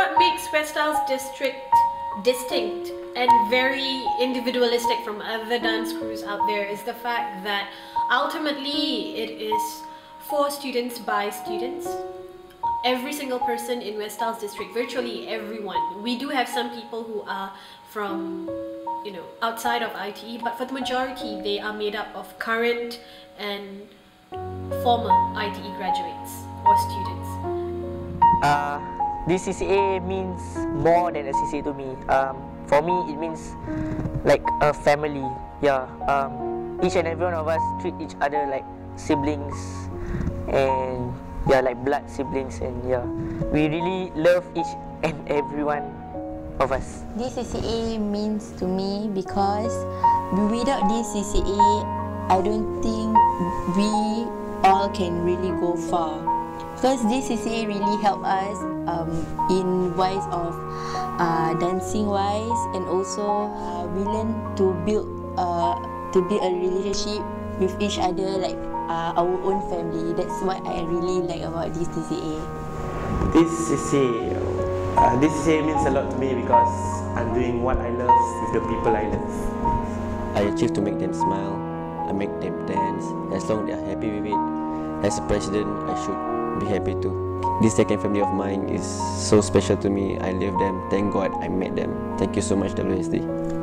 what makes West District distinct and very individualistic from other dance crews out there is the fact that ultimately it is for students by students. Every single person in West District, virtually everyone. We do have some people who are from, you know, outside of ITE, but for the majority, they are made up of current and former ITE graduates or students. Uh, this CCA means more than a CCA to me. Um, for me, it means like a family. Yeah. Um, each and every one of us treat each other like siblings, and yeah, like blood siblings, and yeah, we really love each and every one of us. This CCA means to me because without this CCA, I don't think we all can really go far. Because this CCA really helped us um, in wise of uh, dancing wise and also uh, we learn to build uh, to build a relationship with each other like uh, our own family. That's what I really like about this CCA. This CCA, uh, this CCA means a lot to me because I'm doing what I love with the people I love. I achieve to make them smile, I make them dance, as long as they are happy with it. As a president, I should be happy too. This second family of mine is so special to me. I love them. Thank God I met them. Thank you so much, WSD.